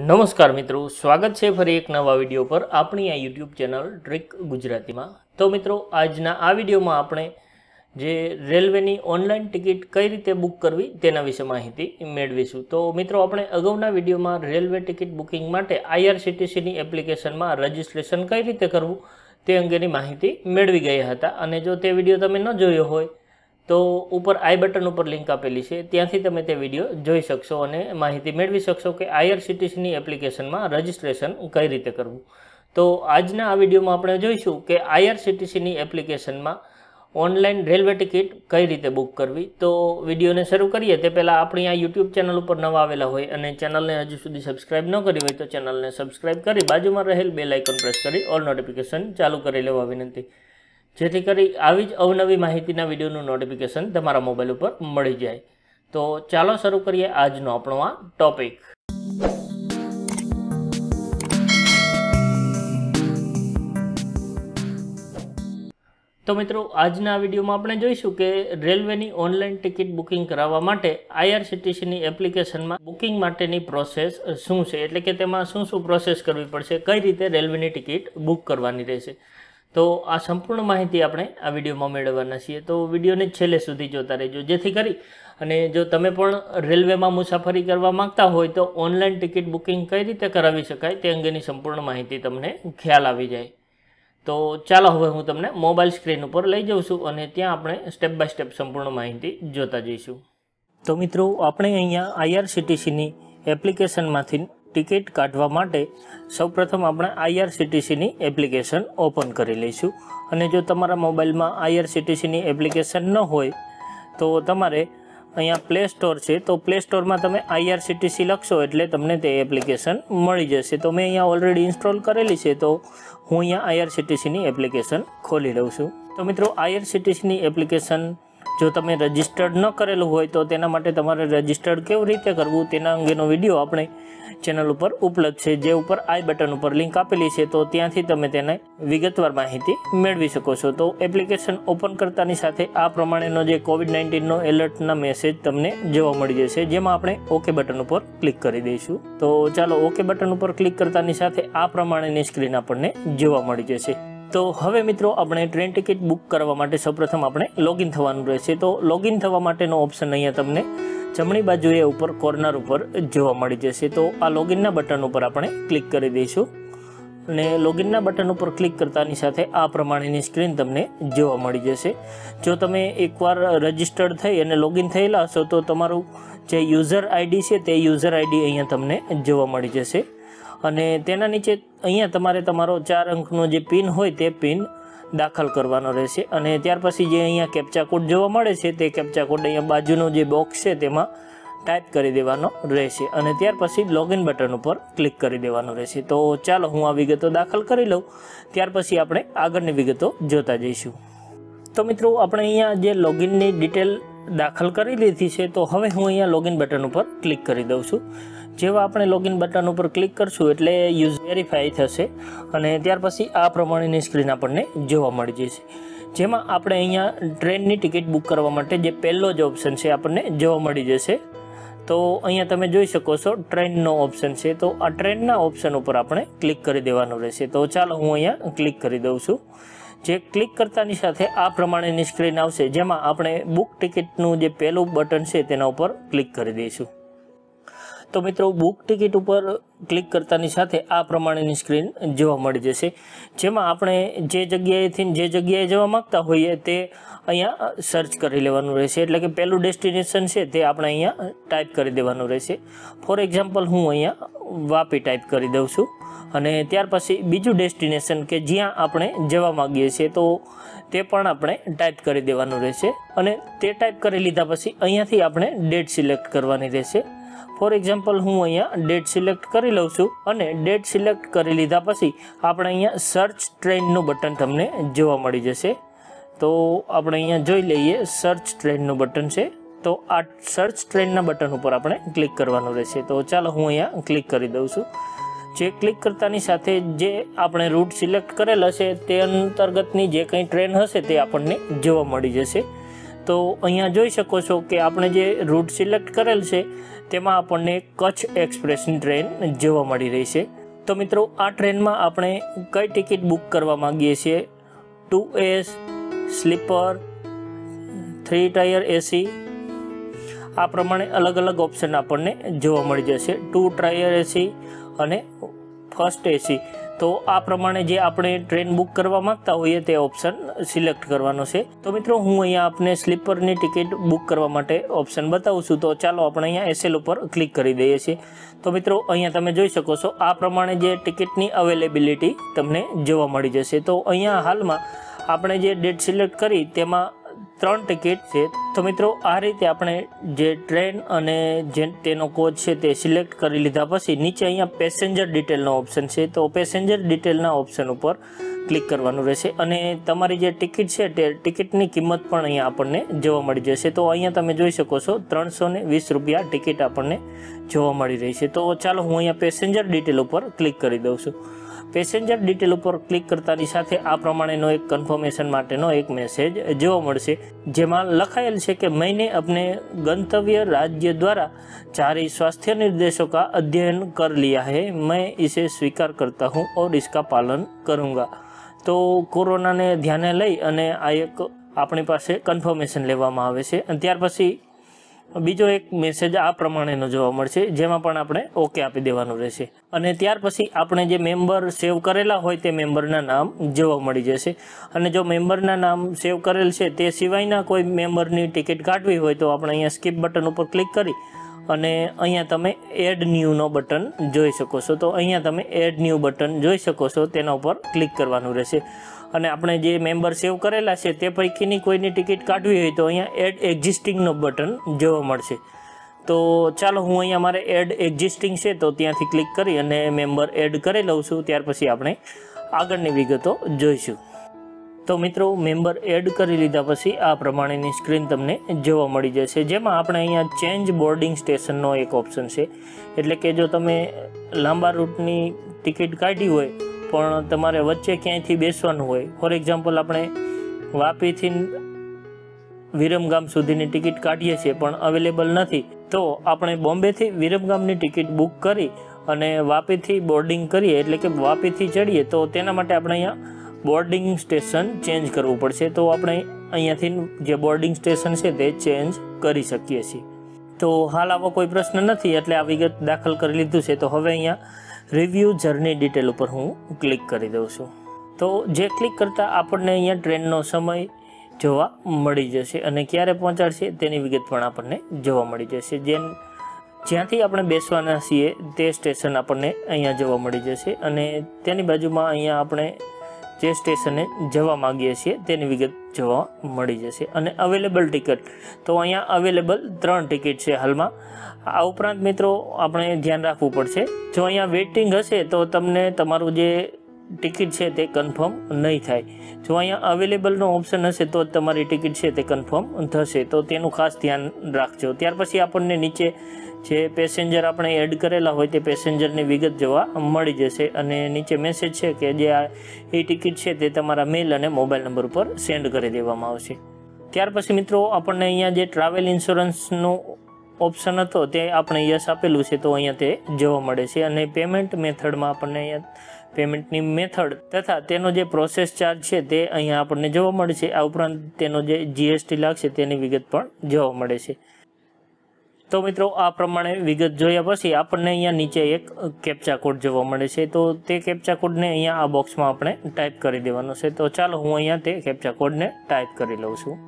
નમસ્કાર મિત્રો, સ્વાગત છે ફરી એક નવા વીડિયો પર આપણી આ યુટ્યુબ ચેનલ ટ્રીક ગુજરાતીમાં. તો મિત્રો, આજના આ વિડીયોમાં આપણે જે રેલવેની ઓનલાઈન ટિકિટ કઈ રીતે બુક કરવી તેના વિશે માહિતી મેળવીશું. તો મિત્રો, આપણે અગાઉના વિડીયોમાં રેલવે ટિકિટ બુકિંગ માટે આઈઆરસીટીસીની એપ્લિકેશનમાં રજિસ્ટ્રેશન કઈ રીતે કરવું તે અંગેની માહિતી મેળવી ગયા હતા. અને જો તે વીડિયો તમે ન જોયો હોય તો ઉપર આઈ બટન ઉપર લિંક આપેલી છે. ત્યાંથી તમે તે વીડિયો જોઈ શકશો અને માહિતી મેળવી શકશો કે આઈઆરસીટીસીની એપ્લિકેશનમાં રજિસ્ટ્રેશન કઈ રીતે કરવું. તો આજના આ વિડીયોમાં આપણે જોઈશું કે આઈઆરસીટીસીની એપ્લિકેશનમાં ઓનલાઈન રેલવે ટિકિટ કઈ રીતે બુક કરવી. તો વિડીયોને શરૂ કરીએ. તે પહેલાં આપણી આ યુટ્યુબ ચેનલ ઉપર નવા આવેલા હોય અને ચેનલને હજુ સુધી સબસ્ક્રાઇબ ન કરી હોય તો ચેનલને સબસ્ક્રાઇબ કરી બાજુમાં રહેલ બે લાઇકન પ્રેસ કરી ઓલ નોટિફિકેશન ચાલુ કરી લેવા વિનંતી. જેથી કરી આવી જ અવનવી માહિતીના વિડીયોનું નોટિફિકેશન તમારા મોબાઈલ ઉપર મળી જાય. તો ચાલો શરૂ કરીએ આજનો આપણો આ ટોપિક તો મિત્રો, આજના વિડીયોમાં આપણે જોઈશું કે રેલવેની ઓનલાઈન ટિકિટ બુકિંગ કરાવવા માટે આઈઆરસીટીસીની એપ્લિકેશનમાં બુકિંગ માટેની પ્રોસેસ શું છે? એટલે કે તેમાં શું શું પ્રોસેસ કરવી પડશે? કઈ રીતે રેલવેની ટિકિટ બુક કરવાની રહેશે? તો આ સંપૂર્ણ માહિતી આપણે આ વિડીયોમાં મેળવવાના છીએ. તો વિડીયોને છેલ્લે સુધી જોતા રહેજો. જેથી કરી અને જો તમે પણ રેલવેમાં મુસાફરી કરવા માંગતા હોય તો ઓનલાઈન ટિકિટ બુકિંગ કઈ રીતે કરાવી શકાય તે અંગેની સંપૂર્ણ માહિતી તમને ખ્યાલ આવી જાય. તો ચાલો હવે હું તમને મોબાઈલ સ્ક્રીન ઉપર લઈ જાઉં છું અને ત્યાં આપણે સ્ટેપ બાય સ્ટેપ સંપૂર્ણ માહિતી જોતા જઈશું. તો મિત્રો, આપણે અહીંયા આઈઆરસીટીસીની એપ્લિકેશનમાંથી ટિકિટ કાઢવા માટે સૌપ્રથમ આપણે આઈઆરસીટીસીની એપ્લિકેશન ઓપન કરી લઈશું. અને જો તમારા મોબાઈલમાં આઈઆરસીટીસીની એપ્લિકેશન ન હોય, તો તમારે અહીંયા પ્લે સ્ટોર છે. તો પ્લે સ્ટોરમાં તમે આઈઆરસીટીસી લખશો એટલે તમને તે એપ્લિકેશન મળી જશે. તો મેં અહીંયા ઓલરેડી ઇન્સ્ટોલ કરેલી છે, તો હું અહીંયા આઈઆરસીટીસીની એપ્લિકેશન ખોલી લઉં છું. તો મિત્રો, આઈઆરસીટીસીની એપ્લિકેશન જો તમે રજિસ્ટર્ડ ન કરેલું હોય તો તેના માટે તમારે રજિસ્ટર્ડ કેવી રીતે કરવું તેના અંગેનો વીડિયો આપણે ચેનલ ઉપર ઉપલબ્ધ છે, જે ઉપર આઈ બટન ઉપર લિંક આપેલી છે, તો ત્યાંથી તમે તેને વિગતવાર માહિતી મેળવી શકો છો. તો એપ્લિકેશન ઓપન કરતાની સાથે આ પ્રમાણેનો જે કોવિડ નાઇન્ટીનનો એલર્ટના મેસેજ તમને જોવા મળી જશે, જેમાં આપણે ઓકે બટન ઉપર ક્લિક કરી દઈશું. તો ચાલો ઓકે બટન ઉપર ક્લિક કરતાની સાથે આ પ્રમાણેની સ્ક્રીન આપણને જોવા મળી જશે. તો હવે મિત્રો આપણે ટ્રેન ટિકિટ બુક કરવા માટે સૌપ્રથમ આપણે લોગિન થવાનું રહેશે. તો લોગિન થવા માટેનો ઓપ્શન અહીંયા તમને જમણી બાજુએ ઉપર કોર્નર ઉપર જોવા મળી જશે. તો આ લોગિનના બટન ઉપર આપણે ક્લિક કરી દઈશું. અને લોગિનના બટન ઉપર ક્લિક કરતાની સાથે આ પ્રમાણેની સ્ક્રીન તમને જોવા મળી જશે. જો તમે એકવાર રજિસ્ટર્ડ થઈ અને લોગિન થયેલા હશો, તો તમારું જે યુઝર આઈડી છે, તે યુઝર આઈડી અહીંયા તમને જોવા મળી જશે. અને તેના નીચે અહીંયા તમારે તમારો ચાર અંકનો જે પિન હોય તે પિન દાખલ કરવાનો રહેશે. અને ત્યાર પછી જે અહીંયા કેપ્ચા કોડ જોવા મળે છે તે કેપ્ચા કોડ અહીંયા બાજુનો જે બોક્સ છે તેમાં ટાઈપ કરી દેવાનો રહેશે. અને ત્યાર પછી લોગિન બટન ઉપર ક્લિક કરી દેવાનું રહેશે. તો ચાલો હું આ વિગતો દાખલ કરી લઉં. ત્યાર પછી આપણે આગળની વિગતો જોતા જઈશું. તો મિત્રો, આપણે અહીંયા જે લોગિનની ડિટેલ દાખલ કરી લીધી છે તો હવે હું અહીંયા લોગિન બટન ઉપર ક્લિક કરી દઉં છું. જેવા આપણે લોગિન બટન ઉપર ક્લિક કરશું એટલે યુઝ વેરીફાઈ થશે અને ત્યાર પછી આ પ્રમાણેની સ્ક્રીન આપણને જોવા મળી જશે. જેમાં આપણે અહીંયા ટ્રેનની ટિકિટ બુક કરવા માટે જે પહેલો જ ઓપ્શન છે આપણને જોવા મળી જશે. તો અહીંયા તમે જોઈ શકો છો ટ્રેનનો ઓપ્શન છે. તો આ ટ્રેનના ઓપ્શન ઉપર આપણે ક્લિક કરી દેવાનું રહેશે. તો ચાલો હું અહીંયા ક્લિક કરી દઉં છું. જે ક્લિક કરતાની સાથે આ પ્રમાણેની સ્ક્રીન આવશે, જેમાં આપણે બુક ટિકિટનું જે પહેલું બટન છે તેના ઉપર ક્લિક કરી દઈશું. તો મિત્રો બુક ટિકિટ ઉપર ક્લિક કરતાની સાથે આ પ્રમાણેની સ્ક્રીન જોવા મળી જશે. જેમાં આપણે જે જગ્યાએથી જે જગ્યાએ જવા માગતા હોઈએ તે અહીંયા સર્ચ કરી લેવાનું રહેશે. એટલે કે પહેલું ડેસ્ટિનેશન છે તે આપણે અહીંયા ટાઈપ કરી દેવાનું રહેશે. ફોર એક્ઝામ્પલ હું અહીંયા વાપી ટાઈપ કરી દઉં છું. અને ત્યાર પછી બીજું ડેસ્ટિનેશન કે જ્યાં આપણે જવા માગીએ છીએ, તો તે પણ આપણે ટાઈપ કરી દેવાનું રહેશે. અને તે ટાઈપ કરી લીધા પછી અહીંયાથી આપણે ડેટ સિલેક્ટ કરવાની રહેશે. ફોર એક્ઝામ્પલ હું અહીંયા ડેટ સિલેક્ટ કરી લઉં છું અને ડેટ સિલેક્ટ કરી લીધા પછી આપણે અહીંયા સર્ચ ટ્રેનનું બટન તમને જોવા મળી જશે. તો આપણે અહીંયા જોઈ લઈએ સર્ચ ટ્રેનનું બટન છે. તો આ સર્ચ ટ્રેનના બટન ઉપર આપણે ક્લિક કરવાનું રહેશે. તો ચાલો હું અહીંયા ક્લિક કરી દઉં છું. જે ક્લિક કરતાની સાથે જે આપણે રૂટ સિલેક્ટ કરેલ હશે તે અંતર્ગતની જે કંઈ ટ્રેન હશે તે આપણને જોવા મળી જશે. તો અહીંયા જોઈ શકો છો કે આપણે જે રૂટ સિલેક્ટ કરેલ છે તેમાં આપણને કચ્છ એક્સપ્રેસની ટ્રેન જોવા મળી રહી છે. તો મિત્રો, આ ટ્રેનમાં આપણે કઈ ટિકિટ બુક કરવા માંગીએ છીએ? Two S, sleeper, three tier AC. આ પ્રમાણે અલગ અલગ ઓપ્શન આપણને જોવા મળી જશે. ટુ ટાયર એસી અને ફર્સ્ટ એસી. તો આ પ્રમાણે જે આપણે ટ્રેન બુક કરવા માંગતા હોઈએ તે ઓપ્શન સિલેક્ટ કરવાનો છે. તો મિત્રો, હું અહીંયા આપને સ્લીપરની ટિકિટ બુક કરવા માટે ઓપ્શન બતાવું છું. તો ચાલો આપણે અહીંયા એસએલ ઉપર ક્લિક કરી દઈએ છીએ. તો મિત્રો, અહીંયા તમે જોઈ શકો છો, આ પ્રમાણે જે ટિકિટની અવેલેબિલિટી તમને જોવા મળી જશે. તો અહીંયા હાલમાં આપણે જે ડેટ સિલેક્ટ કરી, તેમાં ત્રણ ટિકિટ છે. તો મિત્રો, આ રીતે આપણે જે ટ્રેન અને જે તેનો કોચ છે તે સિલેક્ટ કરી લીધા પછી નીચે અહીંયા પેસેન્જર ડિટેલનો ઓપ્શન છે. તો પેસેન્જર ડિટેલના ઓપ્શન ઉપર ક્લિક કરવાનું રહેશે અને તમારી જે ટિકિટ છે તે ટિકિટની કિંમત પણ અહીંયા આપણને જોવા મળી જશે. તો અહીંયા તમે જોઈ શકો છો, ત્રણસો વીસ રૂપિયા ટિકિટ આપણને જોવા મળી રહી છે. તો ચાલો હું અહીંયા પેસેન્જર ડિટેલ ઉપર ક્લિક કરી દઉં છું. પેસેન્જર ડિટેલ ઉપર ક્લિક કરતાની સાથે આ પ્રમાણેનો એક કન્ફર્મેશન માટેનો એક મેસેજ જોવા મળશે જેમાં લખાયેલ છે કે મહિને अपने गंतव्य राज्य द्वारा जारी स्वास्थ्य निर्देशों का अध्ययन कर लिया है मैं इसे स्वीकार करता हूँ और इसका पालन करूँगा તો કોરોનાને ધ્યાને લઈ અને આ એક આપણી પાસે કન્ફર્મેશન લેવામાં આવે છે અને ત્યાર પછી બીજો એક મેસેજ આ પ્રમાણેનો જોવા મળશે, જેમાં પણ આપણે ઓકે આપી દેવાનું રહેશે. અને ત્યાર પછી આપણે જે મેમ્બર સેવ કરેલા હોય તે મેમ્બરના નામ જોવા મળી જશે. અને જો મેમ્બરના નામ સેવ કરેલ છે, તે સિવાયના કોઈ મેમ્બરની ટિકિટ કાઢવી હોય તો આપણે અહીંયા સ્કીપ બટન ઉપર ક્લિક કરી અને અહીંયા તમે એડ ન્યૂનો બટન જોઈ શકો છો. તો અહીંયા તમે એડ ન્યૂ બટન જોઈ શકો છો, તેના ઉપર ક્લિક કરવાનું રહેશે. અને આપણે જે મેમ્બર સેવ કરેલા છે, તે પૈકીની કોઈની ટિકિટ કાઢવી હોય તો અહીંયા એડ એક્ઝિસ્ટિંગનો બટન જોવા મળશે. તો ચાલો હું અહીંયા મારે એડ એક્ઝિસ્ટિંગ છે, તો ત્યાંથી ક્લિક કરી અને મેમ્બર એડ કરી લઉં છું. ત્યાર પછી આપણે આગળની વિગતો જોઈશું. તો મિત્રો મેમ્બર એડ કરી લીધા પછી આ પ્રમાણેની સ્ક્રીન તમને જોવા મળી જશે. જેમાં આપણે અહીંયા ચેન્જ બોર્ડિંગ સ્ટેશનનો એક ઓપ્શન છે. એટલે કે જો તમે લાંબા રૂટની ટિકિટ કાઢી હોય પણ તમારે વચ્ચે ક્યાંયથી બેસવાનું હોય? ફોર એક્ઝામ્પલ આપણે વાપીથી વિરમગામ સુધીની ટિકિટ કાઢીએ છીએ, પણ અવેલેબલ નથી. તો આપણે બોમ્બેથી વિરમગામની ટિકિટ બુક કરી અને વાપીથી બોર્ડિંગ કરીએ, એટલે કે વાપીથી ચડીએ, તો તેના માટે આપણે અહીંયા બોર્ડિંગ સ્ટેશન ચેન્જ કરવું પડશે. તો આપણે અહીંયાથી જે બોર્ડિંગ સ્ટેશન છે તે ચેન્જ કરી શકીએ છીએ. તો હાલ આવો કોઈ પ્રશ્ન નથી, એટલે આ વિગત દાખલ કરી લીધું છે. તો હવે અહીંયા રિવ્યૂ જર્ની ડિટેલ ઉપર હું ક્લિક કરી દઉં છું. તો જે ક્લિક કરતાં આપણને અહીંયા ટ્રેનનો સમય જોવા મળી જશે અને ક્યારે પહોંચાડશે તેની વિગત પણ આપણને જોવા મળી જશે. જેમ જ્યાંથી આપણે બેસવાના છીએ તે સ્ટેશન આપણને અહીંયા જોવા મળી જશે અને તેની બાજુમાં અહીંયા આપણે જે સ્ટેશને જવા માગીએ છીએ તેની વિગત જોવા મળી જશે. અને અવેલેબલ ટિકિટ તો અહીંયા અવેલેબલ ત્રણ ટિકિટ છે હાલમાં. આ ઉપરાંત મિત્રો આપણે ધ્યાન રાખવું પડશે. જો અહીંયા વેઇટિંગ હશે તો તમને તમારું જે ટિકિટ છે તે કન્ફર્મ નહીં થાય. જો અહીંયા અવેલેબલનો ઓપ્શન હશે તો જ તમારી ટિકિટ છે તે કન્ફર્મ થશે. તો તેનું ખાસ ધ્યાન રાખજો. ત્યાર પછી આપણને નીચે જે પેસેન્જર આપણે એડ કરેલા હોય તે પેસેન્જરની વિગત જોવા મળી જશે. અને નીચે મેસેજ છે કે જે આ એ ટિકિટ છે તે તમારા મેલ અને મોબાઈલ નંબર ઉપર સેન્ડ કરી દેવામાં આવશે. ત્યાર પછી મિત્રો, આપણને અહીંયા જે ટ્રાવેલ ઇન્સ્યોરન્સનો ઓપ્શન હતો તે આપણે યસ આપેલું છે તો અહીંયા તે જોવા મળે છે. અને પેમેન્ટ મેથડમાં આપણને અહીંયા પેમેન્ટની મેથડ તથા તેનો જે પ્રોસેસ ચાર્જ છે તે અહીંયા આપણને જોવા મળે છે. આ ઉપરાંત તેનો જે જીએસટી લાગશે તેની વિગત પણ જોવા મળે છે. તો મિત્રો, આ પ્રમાણે વિગત જોયા પછી આપણને અહીંયા નીચે એક કેપ્ચા કોડ જોવા મળે છે. તો તે કેપ્ચા કોડને અહીંયા આ બોક્સમાં આપણે ટાઈપ કરી દેવાનો છે. તો ચાલો હું અહીંયા તે કેપ્ચા કોડને ટાઈપ કરી લઉં છું.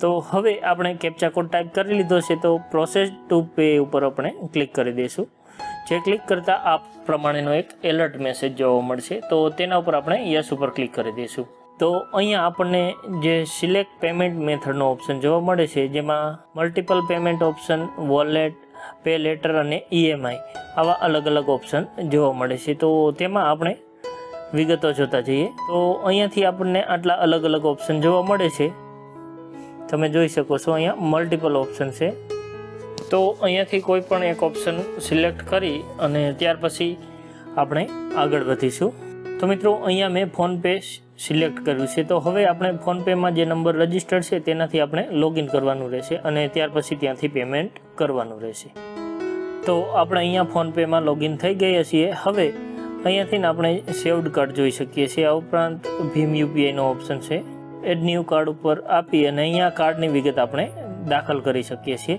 તો હવે આપણે કેપ્ચા કોડ ટાઈપ કરી લીધો છે. તો પ્રોસેસ ટુ પે ઉપર આપણે ક્લિક કરી દઈશું. જે ક્લિક કરતાં આ પ્રમાણેનો એક એલર્ટ મેસેજ જોવા મળશે, તો તેના ઉપર આપણે યસ ઉપર ક્લિક કરી દઈશું. તો અહીંયા આપણને જે સિલેક્ટ પેમેન્ટ મેથડનો ઓપ્શન જોવા મળે છે, જેમાં multiple payment option wallet pay later અને ઈએમઆઈ આવા અલગ અલગ ઓપ્શન જોવા મળે છે. તો તેમાં આપણે વિગતો જોતા જઈએ. તો અહીંયાથી આપણને આટલા અલગ અલગ ઓપ્શન જોવા મળે છે. તમે જોઈ શકો છો અહીંયા મલ્ટિપલ ઓપ્શન છે. તો અહીંયાથી કોઈ પણ એક ઓપ્શન સિલેક્ટ કરી અને ત્યાર પછી આપણે આગળ વધીશું. તો મિત્રો, અહીંયા મેં ફોનપે સિલેક્ટ કર્યું છે. તો હવે આપણે ફોનપેમાં જે નંબર રજીસ્ટર્ડ છે તેનાથી આપણે લોગિન કરવાનું રહેશે અને ત્યાર પછી ત્યાંથી પેમેન્ટ કરવાનું રહેશે. તો આપણે અહીંયા ફોનપેમાં લોગિન થઈ ગયા છીએ. હવે અહીંયાથી આપણે સેવડ કાર્ડ જોઈ શકીએ છીએ. આ ઉપરાંત ભીમ યુપીઆઈનો ઓપ્શન છે. એડ ન્યૂ કાર્ડ ઉપર આપી અને અહીંયા કાર્ડની વિગત આપણે દાખલ કરી શકીએ છીએ.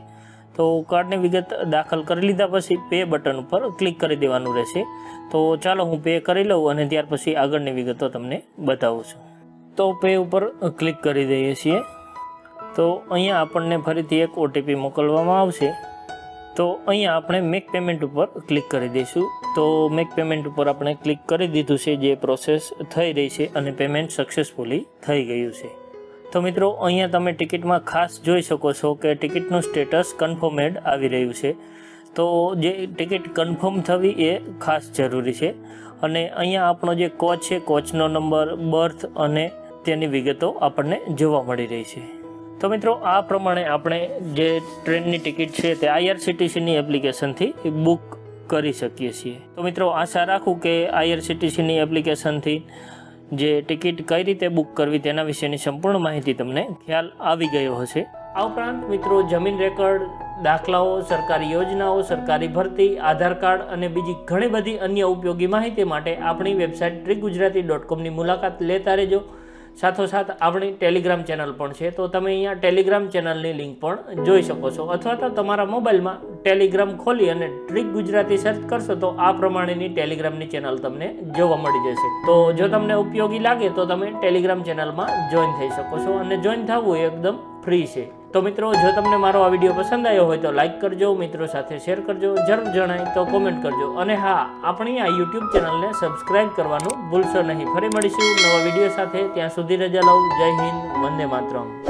તો કાર્ડની વિગત દાખલ કરી લીધા પછી પે બટન ઉપર ક્લિક કરી દેવાનું રહેશે. તો ચાલો હું પે કરી લઉં અને ત્યાર પછી આગળની વિગતો તમને બતાવું છું. તો પે ઉપર ક્લિક કરી દઈએ છીએ. તો અહીંયા આપણને ફરીથી એક ઓટીપી મોકલવામાં આવશે. તો અહીંયા આપણે મેક પેમેન્ટ ઉપર ક્લિક કરી દઈશું. તો મેક પેમેન્ટ ઉપર આપણે ક્લિક કરી દીધું છે જે પ્રોસેસ થઈ રહી છે અને પેમેન્ટ સક્સેસફુલી થઈ ગયું છે. તો મિત્રો, અહીંયા તમે ટિકિટમાં ખાસ જોઈ શકો છો કે ટિકિટનું સ્ટેટસ કન્ફર્મેડ આવી રહ્યું છે. તો જે ટિકિટ કન્ફર્મ થવી એ ખાસ જરૂરી છે. અને અહીંયા આપણો જે કોચ છે, કોચનો નંબર, બર્થ અને તેની વિગતો આપણને જોવા મળી રહી છે. તો મિત્રો, આ પ્રમાણે આપણે જે ટ્રેનની ટિકિટ છે તે આઈઆરસીટીસીની એપ્લિકેશનથી બુક કરી શકીએ છીએ. તો મિત્રો, આશા રાખું કે આઈઆરસીટીસીની એપ્લિકેશનથી જે ટિકિટ કઈ રીતે બુક કરવી તેના વિશેની સંપૂર્ણ માહિતી તમને ખ્યાલ આવી ગયો હશે. આ ઉપરાંત મિત્રો, જમીન રેકર્ડ, દાખલાઓ, સરકારી યોજનાઓ, સરકારી ભરતી, આધાર કાર્ડ અને બીજી ઘણી બધી અન્ય ઉપયોગી માહિતી માટે આપણી વેબસાઇટ ટ્રી ગુજરાતી ડોટ કોમની મુલાકાત લેતા રહેજો. સાથોસાથ આપણી ટેલિગ્રામ ચેનલ પણ છે, તો તમે અહીંયા ટેલિગ્રામ ચેનલની લિંક પણ જોઈ શકો છો. અથવા તો તમારા મોબાઈલમાં ટેલિગ્રામ ખોલી અને ટ્રીક ગુજરાતી સર્ચ કરશો, તો આ પ્રમાણેની ટેલિગ્રામની ચેનલ તમને જોવા મળી જશે. તો જો તમને ઉપયોગી લાગે, તો તમે ટેલિગ્રામ ચેનલમાં જોઈન થઈ શકો છો. અને જોઈન થવું એકદમ ફ્રી છે. તો મિત્રો, જો તમને મારો આ વીડિયો પસંદ આવ્યો હોય તો લાઇક કરજો, મિત્રો સાથે શેર કરજો, જરૂર જણાય તો કોમેન્ટ કરજો. અને હા, આપણી આ યુટ્યુબ ચેનલને સબસ્ક્રાઇબ કરવાનું ભૂલશો નહીં. ફરી મળીશું નવા વીડિયો સાથે. ત્યાં સુધી રજા લઉં. જય હિન્દ, વંદે માતરમ.